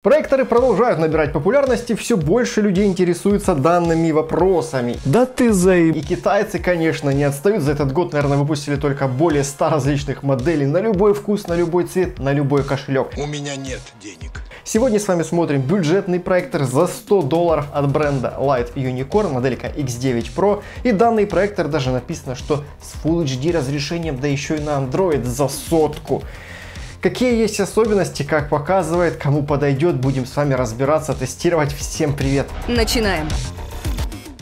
Проекторы продолжают набирать популярность и все больше людей интересуются данными вопросами. Да ты заеб... И китайцы, конечно, не отстают. За этот год, наверное, выпустили только более 100 различных моделей на любой вкус, на любой цвет, на любой кошелек. У меня нет денег. Сегодня с вами смотрим бюджетный проектор за 100 долларов от бренда Light Unicorn, моделька X9 Pro. И данный проектор даже написано, что с Full HD разрешением, да еще и на Android за сотку. Какие есть особенности, как показывает, кому подойдет, будем с вами разбираться, тестировать. Всем привет! Начинаем!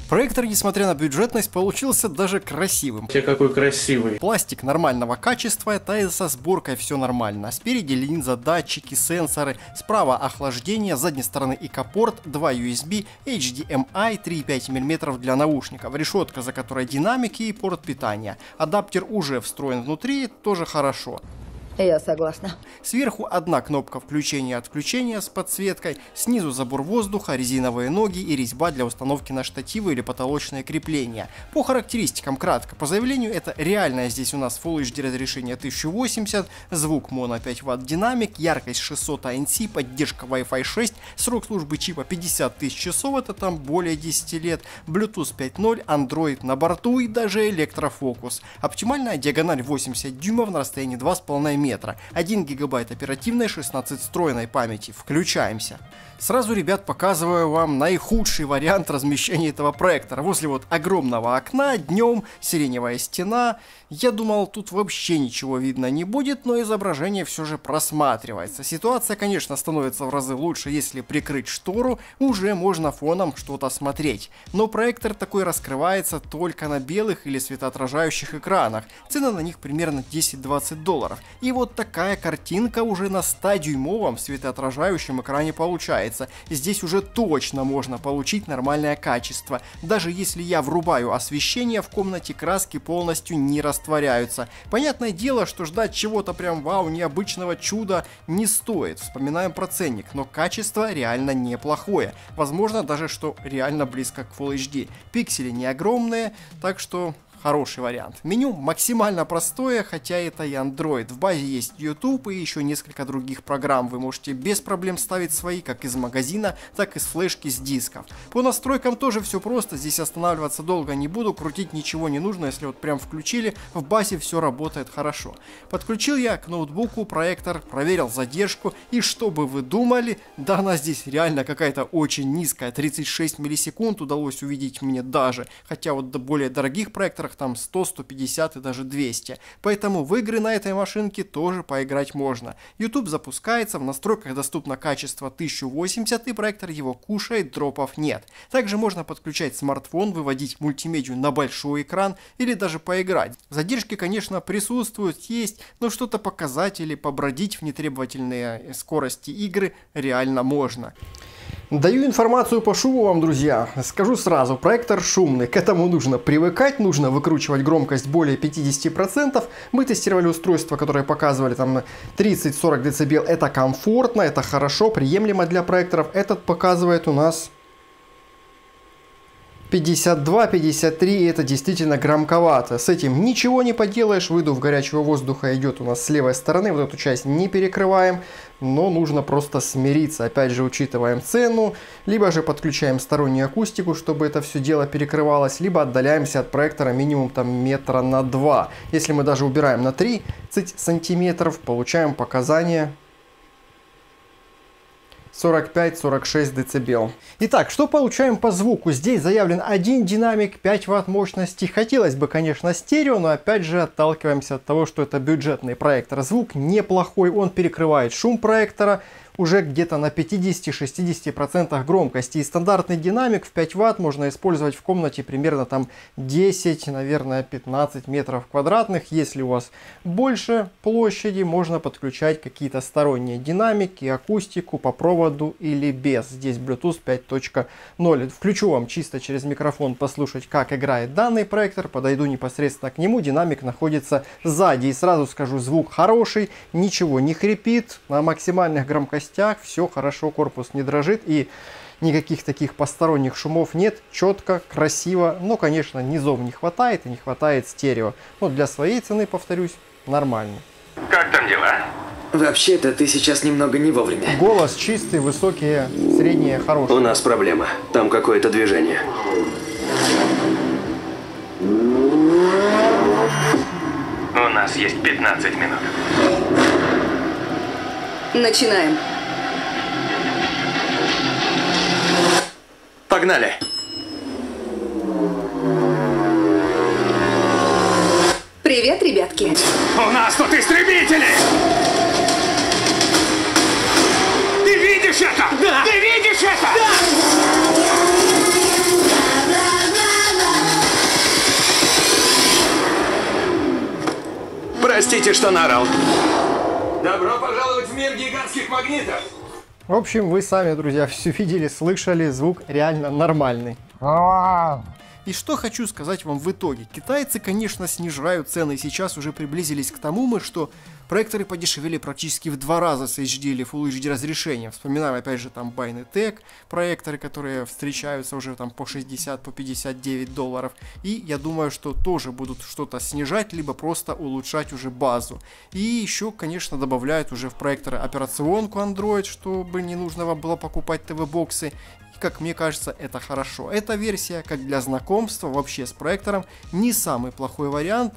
Проектор, несмотря на бюджетность, получился даже красивым. Те какой красивый. Пластик нормального качества, это и со сборкой все нормально. Спереди линза, датчики, сенсоры, справа охлаждение, с задней стороны ИК-порт, 2 USB, HDMI, 3,5 мм для наушников, решетка, за которой динамики и порт питания. Адаптер уже встроен внутри, тоже хорошо. Я согласна. Сверху одна кнопка включения-отключения с подсветкой, снизу забор воздуха, резиновые ноги и резьба для установки на штативы или потолочное крепление. По характеристикам кратко. По заявлению это реальное здесь у нас Full HD разрешение 1080, звук моно 5 Вт динамик, яркость 600 ANC, поддержка Wi-Fi 6, срок службы чипа 50 тысяч часов, это там более 10 лет, Bluetooth 5.0, Android на борту и даже электрофокус. Оптимальная диагональ 80 дюймов на расстоянии 2,5 метра метра, 1 гигабайт оперативной, 16 встроенной памяти. Включаемся. Сразу, ребят, показываю вам наихудший вариант размещения этого проектора. Возле вот огромного окна, днем, сиреневая стена. Я думал, тут вообще ничего видно не будет, но изображение все же просматривается. Ситуация, конечно, становится в разы лучше, если прикрыть штору, уже можно фоном что-то смотреть. Но проектор такой раскрывается только на белых или светоотражающих экранах. Цена на них примерно 10-20 долларов. И вот такая картинка уже на 100-дюймовом светоотражающем экране получается. Здесь уже точно можно получить нормальное качество. Даже если я врубаю освещение в комнате, краски полностью не растворяются. Понятное дело, что ждать чего-то прям вау, необычного чуда не стоит. Вспоминаем про ценник, но качество реально неплохое. Возможно даже, что реально близко к Full HD. Пиксели не огромные, так что хороший вариант. Меню максимально простое, хотя это и Android. В базе есть YouTube и еще несколько других программ. Вы можете без проблем ставить свои, как из магазина, так и с флешки с дисков. По настройкам тоже все просто, здесь останавливаться долго не буду, крутить ничего не нужно, если вот прям включили, в базе все работает хорошо. Подключил я к ноутбуку проектор, проверил задержку, и что бы вы думали, да она здесь реально какая-то очень низкая, 36 миллисекунд удалось увидеть мне даже, хотя вот до более дорогих проекторах там 100, 150 и даже 200. Поэтому в игры на этой машинке тоже поиграть можно. YouTube запускается, в настройках доступно качество 1080 и проектор его кушает, дропов нет. Также можно подключать смартфон, выводить мультимедию на большой экран или даже поиграть. Задержки, конечно, присутствуют, есть, но что-то показать или побродить в нетребовательные скорости игры реально можно. Даю информацию по шуму вам, друзья. Скажу сразу, проектор шумный, к этому нужно привыкать, нужно выкручивать громкость более 50%. Мы тестировали устройства, которые показывали там 30-40 дБ, это комфортно, это хорошо, приемлемо для проекторов. Этот показывает у нас 52-53 это действительно громковато. С этим ничего не поделаешь. Выдув горячего воздуха идет у нас с левой стороны. Вот эту часть не перекрываем. Но нужно просто смириться. Опять же учитываем цену. Либо же подключаем стороннюю акустику, чтобы это все дело перекрывалось. Либо отдаляемся от проектора минимум там метра на 2. Если мы даже убираем на 30 сантиметров, получаем показания 45-46 дБ. Итак, что получаем по звуку? Здесь заявлен один динамик, 5 Вт мощности. Хотелось бы, конечно, стерео, но опять же отталкиваемся от того, что это бюджетный проектор. Звук неплохой, он перекрывает шум проектора уже где-то на 50-60% громкости. И стандартный динамик в 5 Вт можно использовать в комнате примерно там 10, наверное, 15 метров квадратных. Если у вас больше площади, можно подключать какие-то сторонние динамики, акустику по проводу или без. Здесь Bluetooth 5.0. Включу вам чисто через микрофон послушать, как играет данный проектор. Подойду непосредственно к нему. Динамик находится сзади. И сразу скажу, звук хороший, ничего не хрипит. На максимальных громкостях костях, все хорошо, корпус не дрожит и никаких таких посторонних шумов нет, четко, красиво, но, конечно, низов не хватает и не хватает стерео. Но для своей цены, повторюсь, нормально. Как там дела? Вообще-то ты сейчас немного не вовремя. Голос чистый, высокие, средние, У хорошие. нас проблема. Там какое-то движение. У нас есть 15 минут. Начинаем. Погнали! Привет, ребятки. У нас тут истребители! Ты видишь это? Да! Ты видишь это? Простите, что наорал. Добро пожаловать в мир гигантских магнитов! В общем, вы сами, друзья, все видели, слышали, звук реально нормальный. И что хочу сказать вам в итоге. Китайцы, конечно, снижают цены, и сейчас уже приблизились к тому, мы, что проекторы подешевели практически в два раза с HD или Full HD разрешением. Вспоминаем, опять же, там Bynetec проекторы, которые встречаются уже там по 60, по 59 долларов. И я думаю, что тоже будут что-то снижать, либо просто улучшать уже базу. И еще, конечно, добавляют уже в проекторы операционку Android, чтобы не нужно вам было покупать ТВ-боксы. Как мне кажется, это хорошо. Эта версия, как для знакомства вообще с проектором, не самый плохой вариант,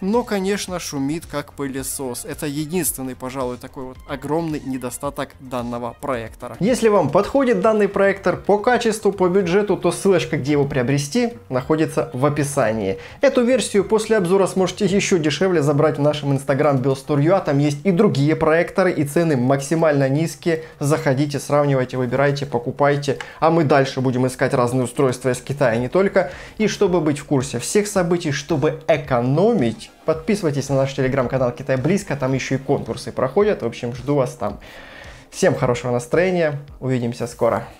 но, конечно, шумит как пылесос. Это единственный, пожалуй, такой вот огромный недостаток данного проектора. Если вам подходит данный проектор по качеству, по бюджету, то ссылочка, где его приобрести, находится в описании. Эту версию после обзора сможете еще дешевле забрать в нашем инстаграм BillStore.ua. Там есть и другие проекторы, и цены максимально низкие. Заходите, сравнивайте, выбирайте, покупайте. А мы дальше будем искать разные устройства из Китая не только. И чтобы быть в курсе всех событий, чтобы экономить, подписывайтесь на наш телеграм-канал Китай Близко. Там еще и конкурсы проходят. В общем, жду вас там. Всем хорошего настроения. Увидимся скоро.